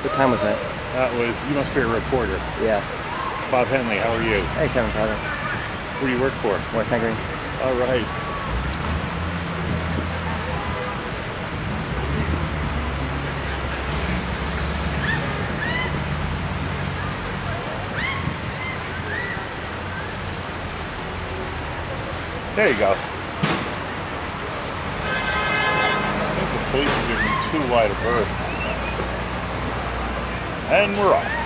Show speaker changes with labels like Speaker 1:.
Speaker 1: What time was that?
Speaker 2: That was, you must be a reporter.
Speaker 1: Yeah.
Speaker 2: Bob Henley, how are you?
Speaker 1: Hey, Kevin Tyler.
Speaker 2: Who do you work for?
Speaker 1: Morris Green.
Speaker 2: All right. There you go. I think the police are giving me too wide a berth. And we're off.